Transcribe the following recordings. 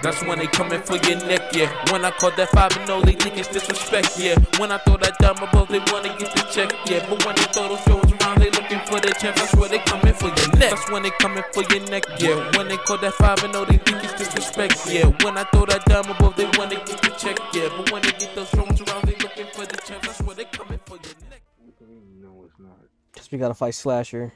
That's when they coming for your neck, yeah. When I call that five and no, they think it's disrespect, yeah. When I throw that dime above, they wanna get the check, yeah. But when they throw those shows around, they looking for the chance. That's where they coming for your neck. That's when they coming for your neck, yeah. When they call that five and no, they think it's disrespect, yeah. When I throw that dime above, they wanna get the check, yeah. But when they get those shows around, they looking for the chance. That's where they coming for your neck. No, it's not. Guess we gotta fight Slashuur.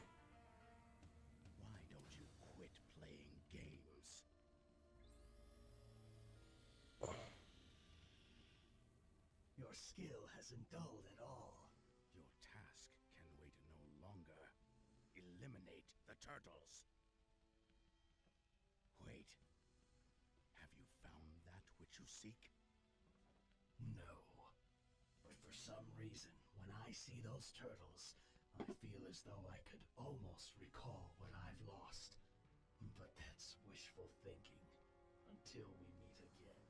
Turtles, I feel as though I could almost recall what I've lost. But that's wishful thinking until we meet again.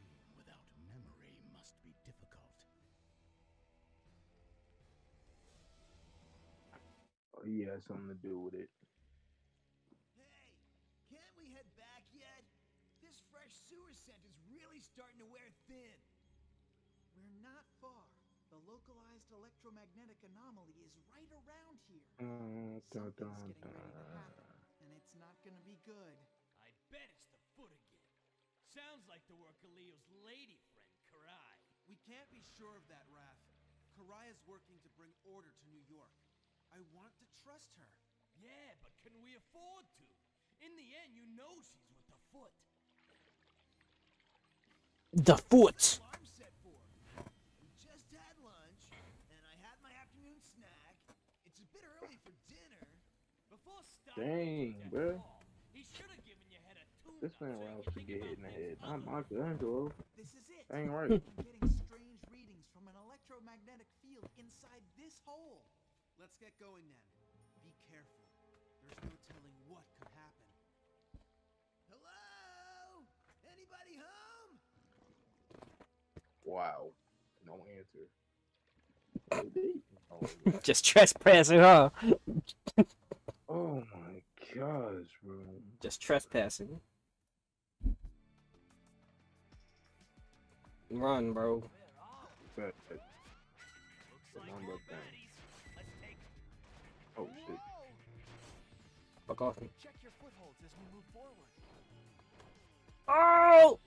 Hmm, without memory must be difficult. Oh, he has something to do with it. Hey, can't we head back yet? This fresh sewer scent is really starting to wear thin. We're not far. The localized electromagnetic anomaly is right around here. Uh, dun, Something's dun, getting ready to happen, and it's not gonna be good. I bet it's the foot again. Sounds like the work of Leo's lady friend, Karai. We can't be sure of that, Raph. Karai's working to bring order to New York. I want to trust her. Yeah, but can we afford to? In the end, you know she's with the foot. The foot. Alarm set for. We just had lunch, and I had my afternoon snack. It's a bit early for dinner. Before starting Dang, that bruh. call, he should have given your head a tune This man so you Raph should get hit in the head. things Not other my than. This is it. Ain't right. I'm getting strange readings from an electromagnetic field inside this hole. Let's get going then. Be careful. There's no telling what could happen. Hello? Anybody home? Wow. No answer. They- Just trespassing, huh? oh my gosh, bro. Just trespassing. Run, bro. But, Looks The like number we're thing. baddies. Let's take oh shit. Fuck off me. Check your footholds as we move forward. Oh!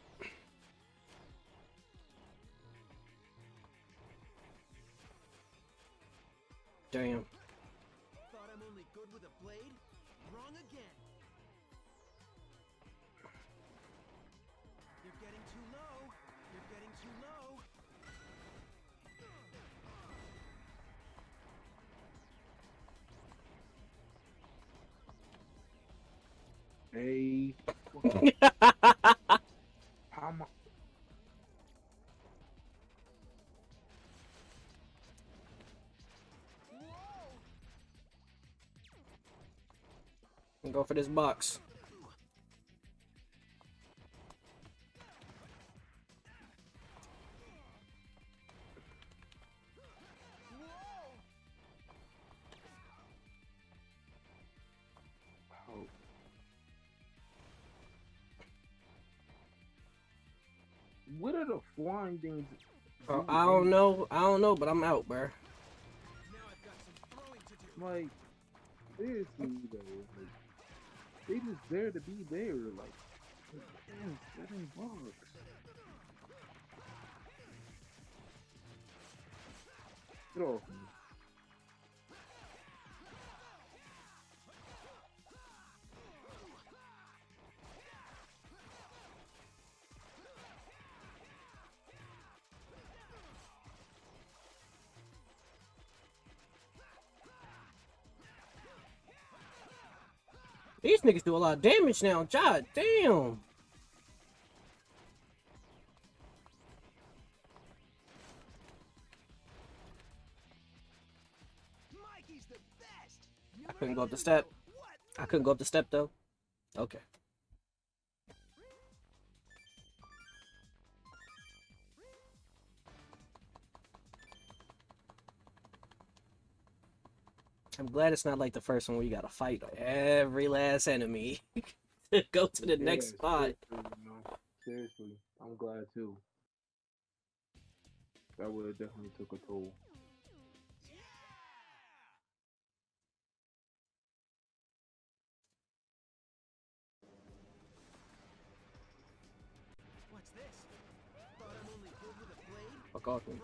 Damn. Hey. How mu- Go for this box. What are the flying things? Uh, bro, I don't know. I don't know, but I'm out, bro. Now I've got some throwing to do. Like, seriously though, like, they just there to be there. Like, damn, seven bucks. Get off me. These niggas do a lot of damage now. God damn. Mikey's the best. You I couldn't go up the step. I couldn't go up the step though. Okay. I'm glad it's not like the first one where you gotta fight every last enemy to go to the next spot. Seriously, you seriously, I'm glad too. That would have definitely took a toll. What's this? Thought I'm only good with a blade? Fuck off me.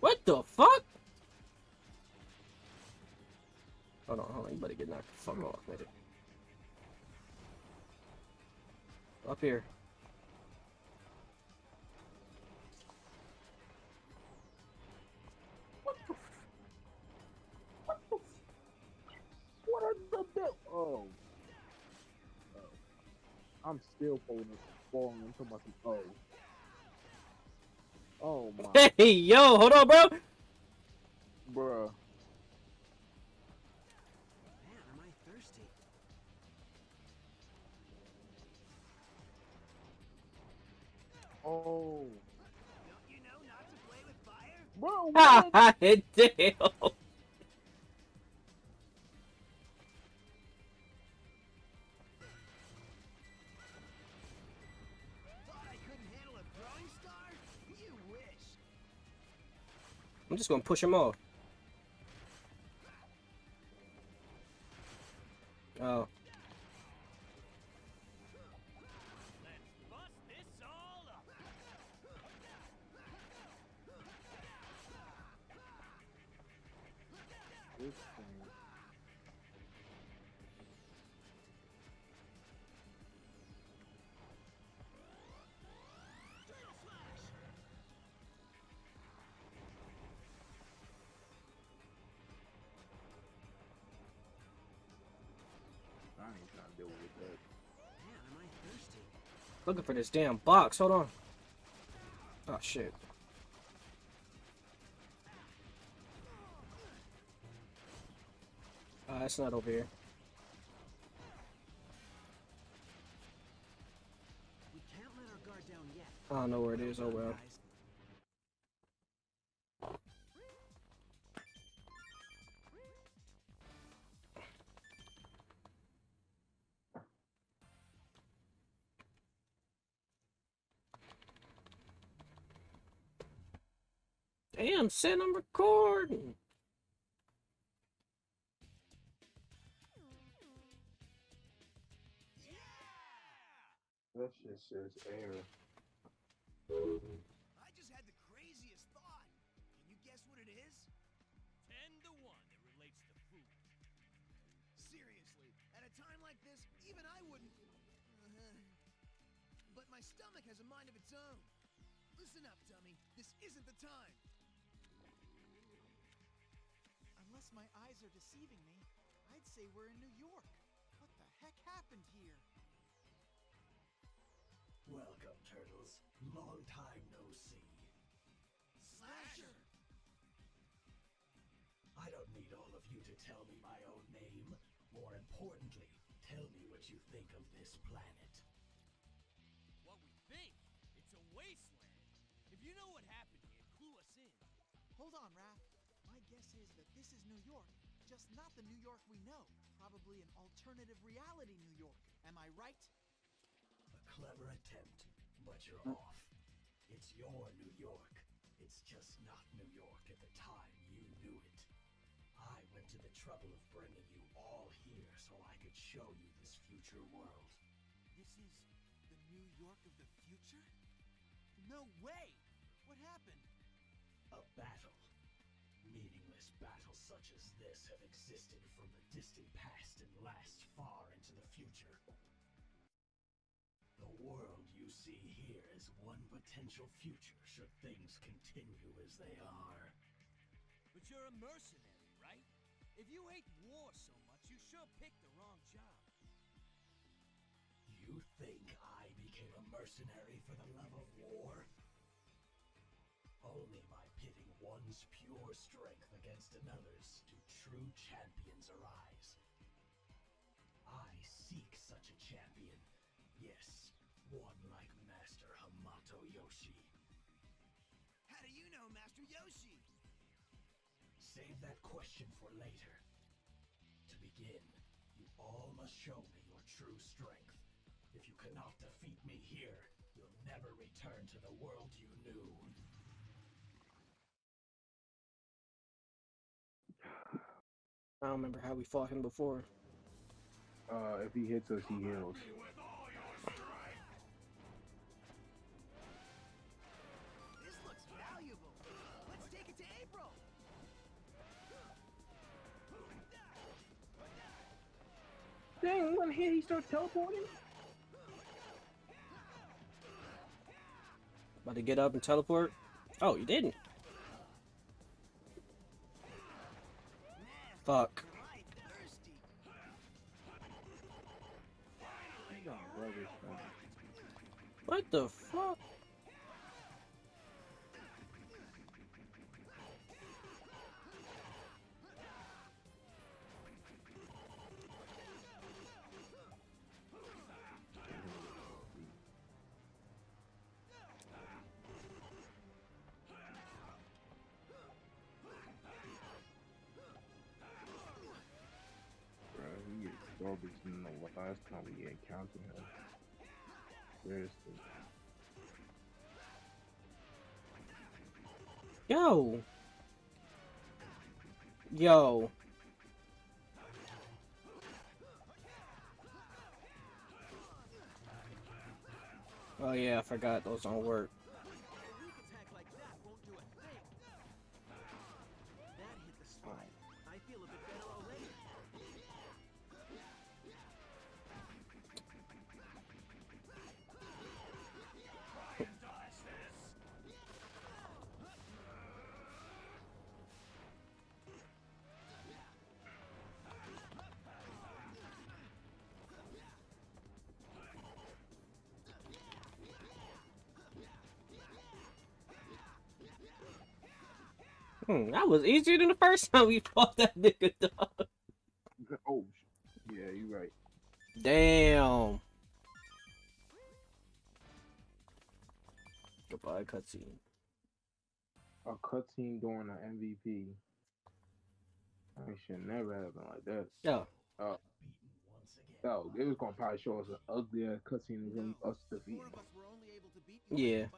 What the fuck? Hold on, hold on. You better get knocked the fuck off, nigga. Up here. What the? are the bill? Oh. oh. I'm still falling, falling into my oh. Oh my, Hey, yo, hold on, bro. bruh. Man, am I thirsty? Oh. Don't you know not to play with fire? Bro, Ha what? ha, damn. Just gonna push him off. I ain't trying to deal with that. Man, am I thirsty? looking for this damn box. Hold on. Oh shit. Uh, it's not over here. We can't let our guard down yet. I don't know where it is. Oh well. Damn, Sin, I'm recording. That shit says air. I just had the craziest thought. Can you guess what it is? Ten to one it relates to food. Seriously, at a time like this, even I wouldn't. Uh, but my stomach has a mind of its own. Listen up, dummy. This isn't the time. Unless my eyes are deceiving me, I'd say we're in New York. What the heck happened here? Welcome, turtles. Long time no see. Slashuur! I don't need all of you to tell me my own name. More importantly, tell me what you think of this planet. What we think? It's a wasteland. If you know what happened here, clue us in. Hold on, Raph. This is New York, just not the New York we know. Probably an alternative reality New York. Am I right? A clever attempt, but you're off. It's your New York. It's just not New York at the time you knew it. I went to the trouble of bringing you all here so I could show you this future world. This is the New York of the future? No way! What happened? A battle. Battles such as this have existed from the distant past and last far into the future. The world you see here is one potential future should things continue as they are. But you're a mercenary, right? If you hate war so much, you sure picked the wrong job. You think I became a mercenary for the love of war? Only strength against another's do true champions arise. I seek such a champion. Yes, one like Master Hamato Yoshi. How do you know Master Yoshi? Save that question for later. To begin, you all must show me your true strength. If you cannot defeat me here, you'll never return to the world you knew. I don't remember how we fought him before. Uh, if he hits us, he heals. This looks valuable. Let's take it to April. Dang, one hit, he starts teleporting? About to get up and teleport. Oh, you didn't. Fuck. What the fuck? We him. Seriously. Yo. Yo. Oh yeah, I forgot those don't work. Hmm, that was easier than the first time we fought that nigga, dog. oh, yeah, you're right. Damn. Goodbye, cutscene. A cutscene during an MVP. It should never happen like that. Yeah. Uh, no, they was gonna probably show us an ugly ass cutscene of us defeating four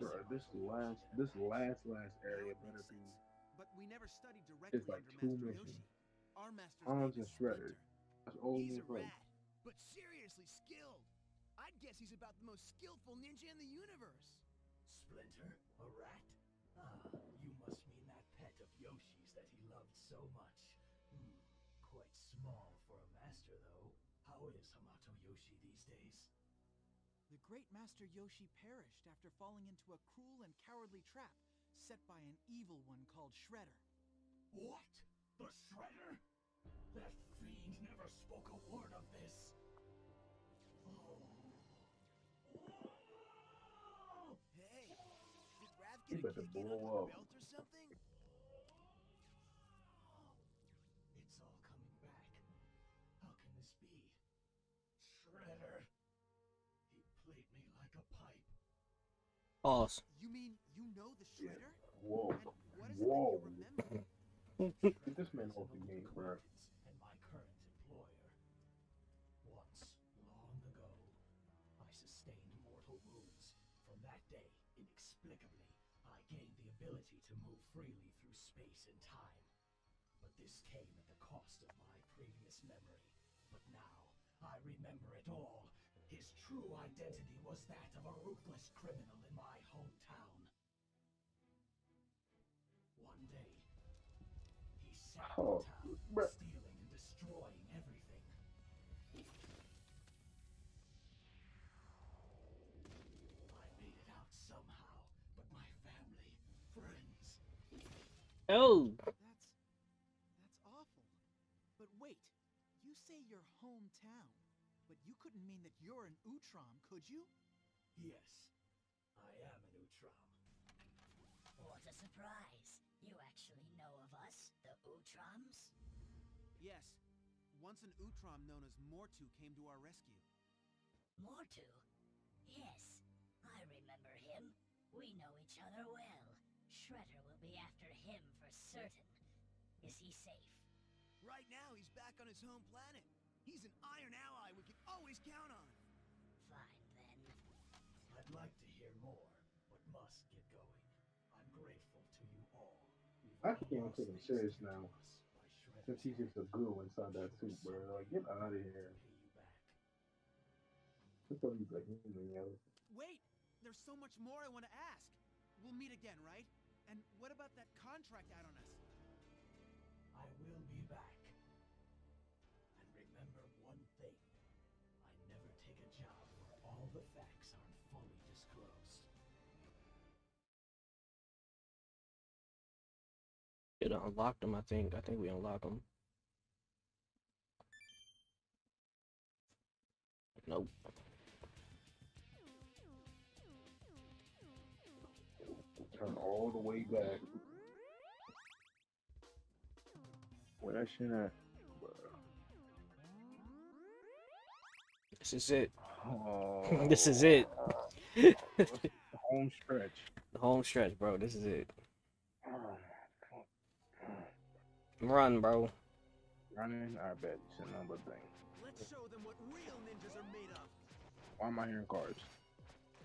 Bro, this last, this last, last area better be. sense. But we never studied directly like under two Master missions. Yoshi. Our master's Arms and is Shredder. That's all He's a play. rat, but seriously skilled. I'd guess he's about the most skillful ninja in the universe. Splinter? A rat? Ah, you must mean that pet of Yoshi's that he loved so much. Hmm, quite small for a master, though. How is Hamato great Master Yoshi perished after falling into a cruel and cowardly trap set by an evil one called Shredder. What? The Shredder? That fiend never spoke a word of this. Oh. Hey, did Raph get a kick in blow the up. belt Pause. You mean you know the Yeah. Whoa. And what is Whoa. it that you remember? Get this man off the game, bro. and my current employer. Once, long ago, I sustained mortal wounds. From that day, inexplicably, I gained the ability to move freely through space and time. But this came at the cost of my previous memory. But now, I remember it all. His true identity was that of a ruthless criminal in my hometown. One day, he sacked Oh, the town, bruh. stealing and destroying everything. I made it out somehow, but my family, friends, Oh. You're an Utrom, could you? yes, I am an Utrom. What a surprise! You actually know of us, the Utroms? Yes. once an Utrom known as Mortu came to our rescue. Mortu? Yes, I remember him. We know each other well. Shredder will be after him for certain. Is he safe? Right now, he's back on his home planet. He's an iron ally we can always count on. Fine then. I'd like to hear more, but must get going. I'm grateful to you all. I can't lost take him serious now. us by Shredder's Since he's just a hand. goo inside that suit, bro. Like, get out of here. Pay you back. Just don't use like human, yo. Wait! There's so much more I want to ask. We'll meet again, right? And what about that contract out on us? I will be back. It unlocked them, I think. I think we unlocked them. Nope. Turn all the way back. What I should have. This is it. Oh, this is it. home stretch. The home stretch, bro. This is it. Oh. Run, bro. Running, I bet it's another thing. Let's show them what real ninjas are made of. Why am I hearing cars?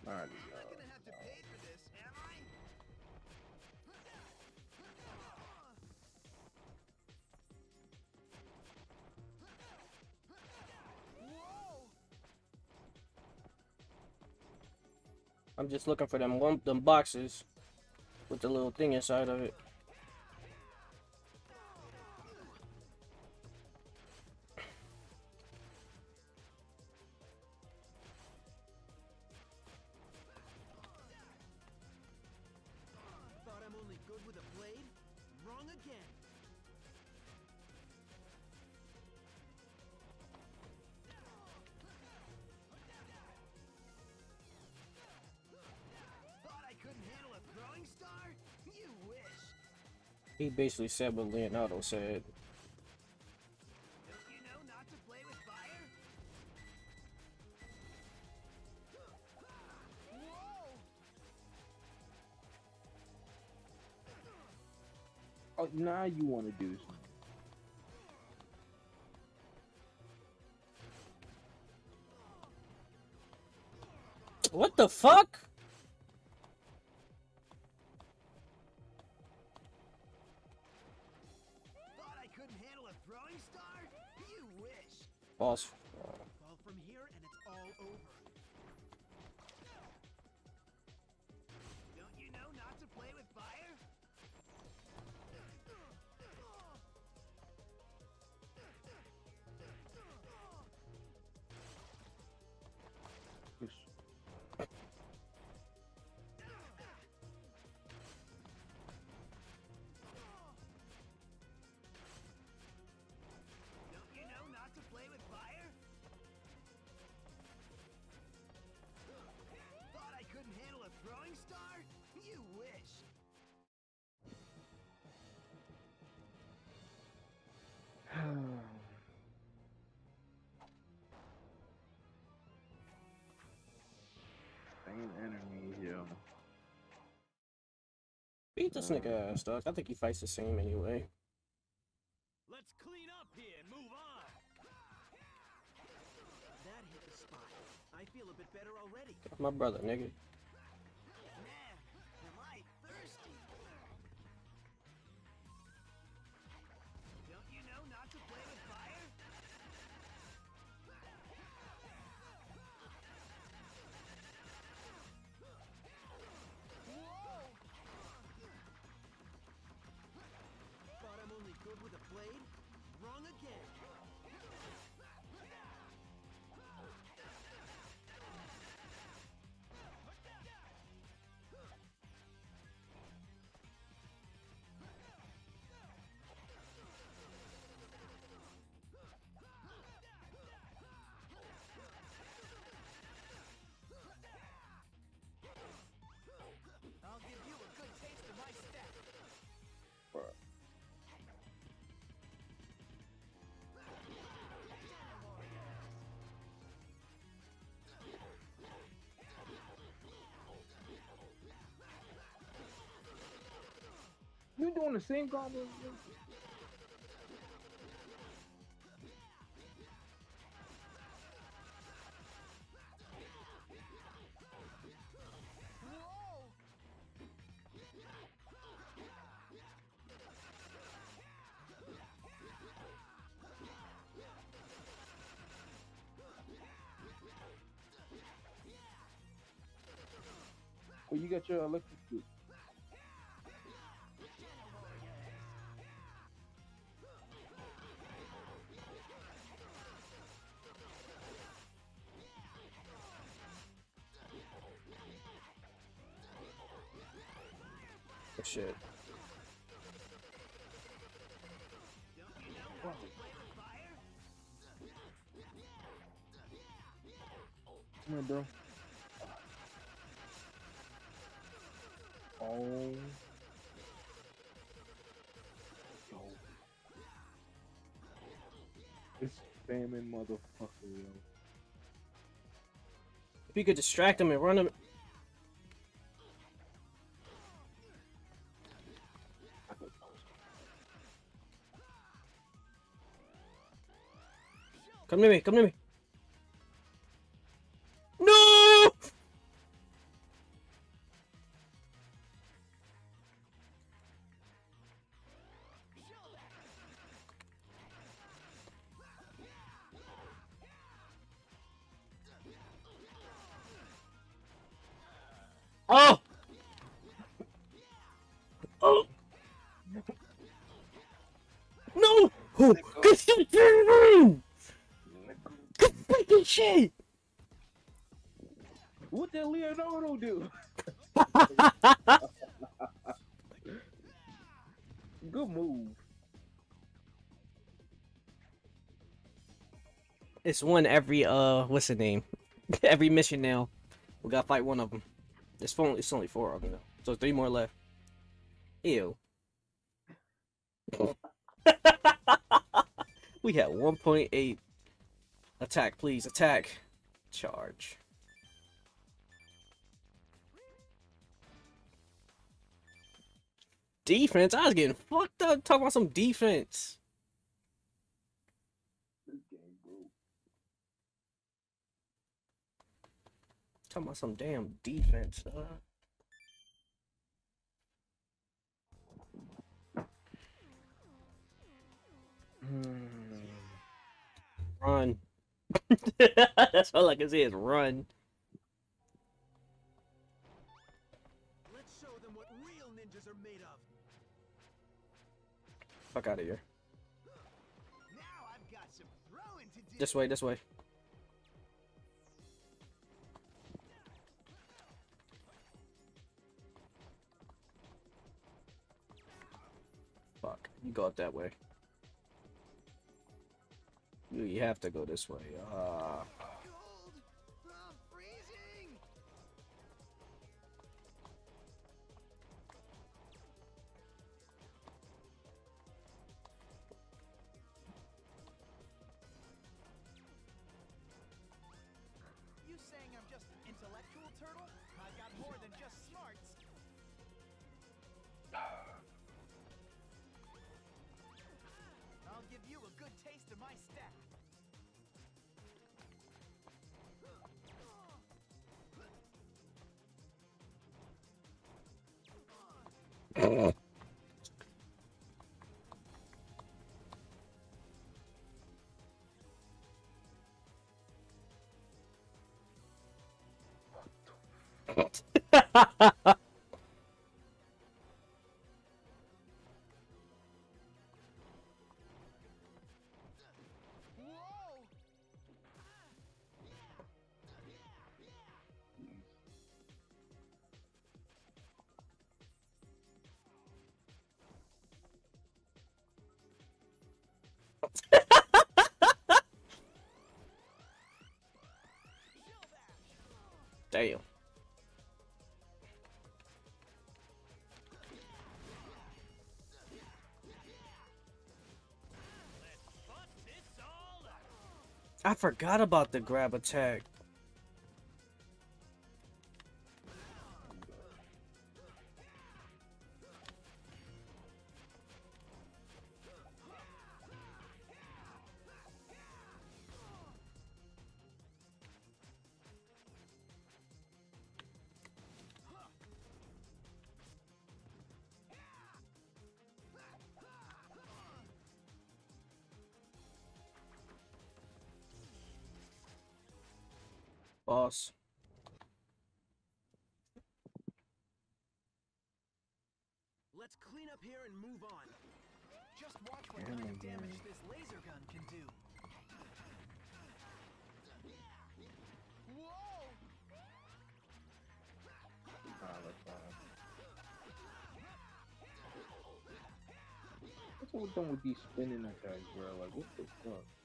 I, I'm uh, not gonna have to pay for this, am I? I'm just looking for them one them boxes with the little thing inside of it. He basically said what Leonardo said. Oh, Don't you know not to play with fire? Whoa! oh, now you want to do something. What the fuck? Boss. Beat this nigga ass, dog. I think he fights the same anyway. Let's clean up here and move on. That hit the spot. I feel a bit better already. My brother, nigga. The same combo. Oh, you got your electric bro. Oh. This spamming motherfucker, yo. If you could distract him and run him. Come to me, come to me. It's one every uh, what's the name? every mission now. We gotta fight one of them. It's only it's only four of them though, so three more left. Ew. we had 1.8 attack, please attack, charge. Defense. I was getting fucked up talking about some defense. This game, bro. Talking about some damn defense. Uh. Hmm. Run. That's all I can say is run. Let's show them what real ninjas are made of. Fuck out of here. Now I've got some throwing to do. This way, this way. You go up that way. You, have to go this way. Cold. step. Damn. I forgot about the grab attack. Boss. Let's clean up here and move on. Just watch what kind my of damage this laser gun can do. Whoa! Ah, that's fine. What's all done with these spinning attacks, bro? Like, what the fuck?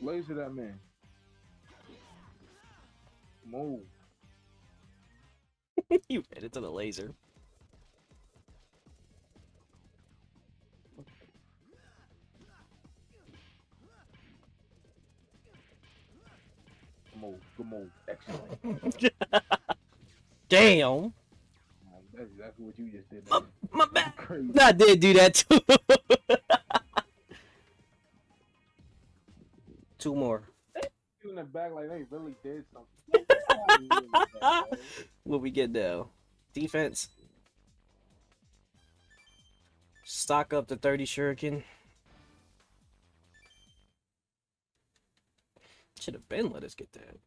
Laser that man. Move. you hit it to the laser. Move. Good move. Excellent. Damn. That's exactly what you just did. man. My bad. Crazy. I did do that too. Two more. in the back like they really did something. What we get though? Defense. Stock up to 30 shuriken. Should have been let us get that.